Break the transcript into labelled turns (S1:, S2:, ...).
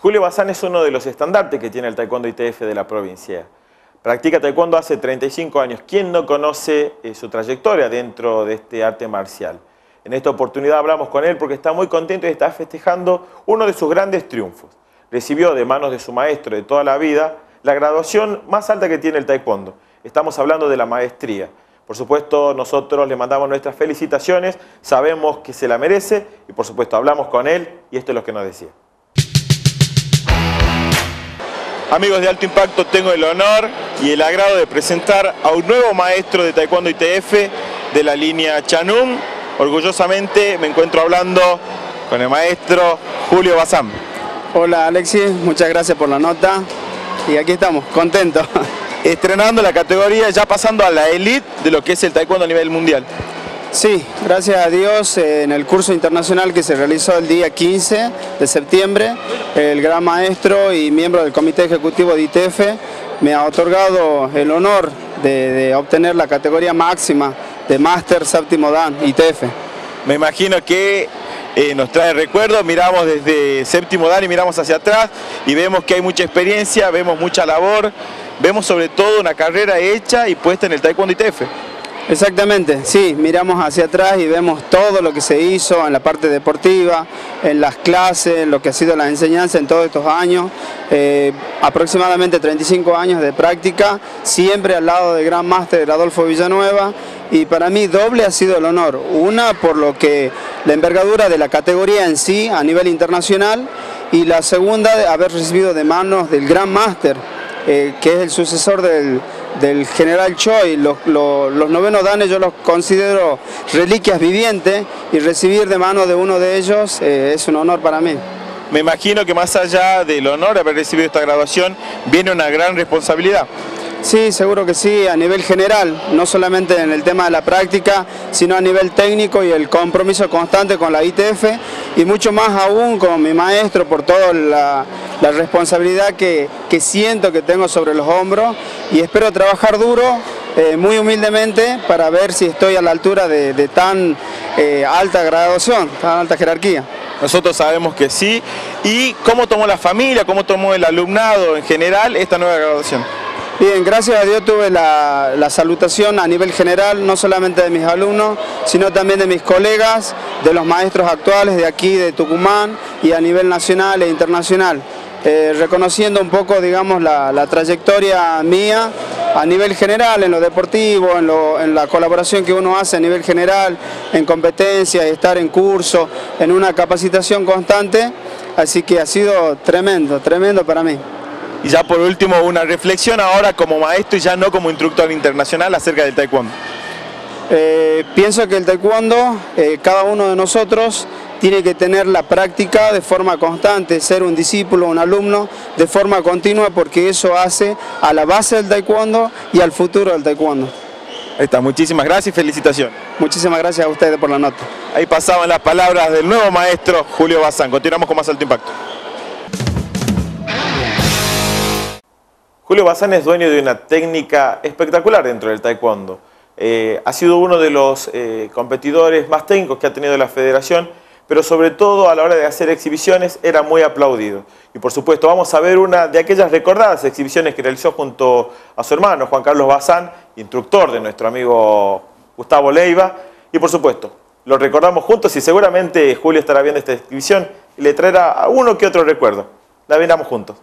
S1: Julio Bazán es uno de los estandartes que tiene el Taekwondo ITF de la provincia. Practica Taekwondo hace 35 años. ¿Quién no conoce eh, su trayectoria dentro de este arte marcial? En esta oportunidad hablamos con él porque está muy contento y está festejando uno de sus grandes triunfos. Recibió de manos de su maestro de toda la vida la graduación más alta que tiene el Taekwondo. Estamos hablando de la maestría. Por supuesto, nosotros le mandamos nuestras felicitaciones, sabemos que se la merece y por supuesto hablamos con él y esto es lo que nos decía. Amigos de Alto Impacto, tengo el honor y el agrado de presentar a un nuevo maestro de Taekwondo ITF de la línea Chanum. Orgullosamente me encuentro hablando con el maestro Julio Bazán.
S2: Hola Alexis, muchas gracias por la nota y aquí estamos, contentos.
S1: Estrenando la categoría, ya pasando a la elite de lo que es el Taekwondo a nivel mundial.
S2: Sí, gracias a Dios en el curso internacional que se realizó el día 15 de septiembre, el gran maestro y miembro del comité ejecutivo de ITF me ha otorgado el honor de, obtener la categoría máxima de Máster Séptimo Dan ITF.
S1: Me imagino que eh, nos trae recuerdos, miramos desde Séptimo Dan y miramos hacia atrás y vemos que hay mucha experiencia, vemos mucha labor, vemos sobre todo una carrera hecha y puesta en el Taekwondo ITF.
S2: Exactamente, sí, miramos hacia atrás y vemos todo lo que se hizo en la parte deportiva, en las clases, lo que ha sido la enseñanza en todos estos años, eh, aproximadamente 35 años de práctica, siempre al lado del Gran Máster Adolfo Villanueva y para mí doble ha sido el honor, una por lo que la envergadura de la categoría en sí a nivel internacional y la segunda de haber recibido de manos del Gran Máster, eh, que es el sucesor del del general Choi, los, novenos danes yo los considero reliquias vivientes y recibir de mano de uno de ellos eh, es un honor para mí.
S1: Me imagino que más allá del honor de haber recibido esta graduación, viene una gran responsabilidad.
S2: Sí, seguro que sí, a nivel general, no solamente en el tema de la práctica, sino a nivel técnico y el compromiso constante con la ITF y mucho más aún con mi maestro por toda la, responsabilidad que, siento que tengo sobre los hombros y espero trabajar duro, eh, muy humildemente, para ver si estoy a la altura de, tan eh, alta graduación, tan alta jerarquía.
S1: Nosotros sabemos que sí. ¿Y cómo tomó la familia, cómo tomó el alumnado en general esta nueva graduación?
S2: Bien, gracias a Dios tuve la, salutación a nivel general, no solamente de mis alumnos, sino también de mis colegas, de los maestros actuales de aquí, de Tucumán, y a nivel nacional e internacional. Eh, reconociendo un poco, digamos, la, trayectoria mía a nivel general, en lo deportivo, en, en, la colaboración que uno hace a nivel general, en competencia, estar en curso, en una capacitación constante, así que ha sido tremendo, tremendo para mí.
S1: Y ya por último, una reflexión ahora como maestro y ya no como instructor internacional acerca del taekwondo.
S2: Eh, pienso que el taekwondo, eh, cada uno de nosotros tiene que tener la práctica de forma constante, ser un discípulo, un alumno de forma continua porque eso hace a la base del taekwondo y al futuro del taekwondo.
S1: Ahí está, muchísimas gracias y felicitaciones.
S2: Muchísimas gracias a ustedes por la nota.
S1: Ahí pasaban las palabras del nuevo maestro Julio Bazán. Continuamos con más alto impacto. Julio Bazán es dueño de una técnica espectacular dentro del taekwondo. Eh, ha sido uno de los eh, competidores más técnicos que ha tenido la federación, pero sobre todo a la hora de hacer exhibiciones era muy aplaudido. Y por supuesto vamos a ver una de aquellas recordadas exhibiciones que realizó junto a su hermano Juan Carlos Bazán, instructor de nuestro amigo Gustavo Leiva. Y por supuesto, lo recordamos juntos y seguramente Julio estará viendo esta exhibición y le traerá uno que otro recuerdo. La miramos juntos.